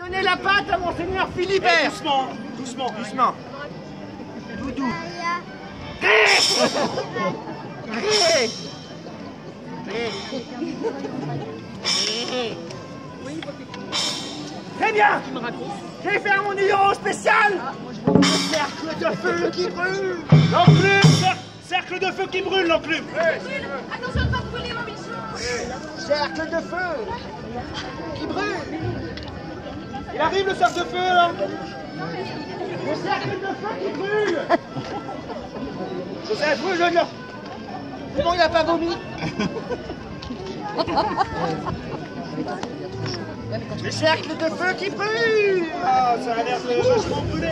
Donnez la patte à Monseigneur Philibert. Doucement, doucement. Doucement. Doudou. Très bien. Je vais faire mon numéro spécial. Le cercle de feu qui brûle. L'enclume, cer- cercle de feu qui brûle, l'enclume. Attention de ne pas brûler mon bichon. Cercle de feu Il arrive le cercle de feu, là. Le cercle de feu qui brûle Joseph, je le... C'est bon, il a pas vomi Le cercle de feu qui brûle Ah, ça a l'air de vachement brûler.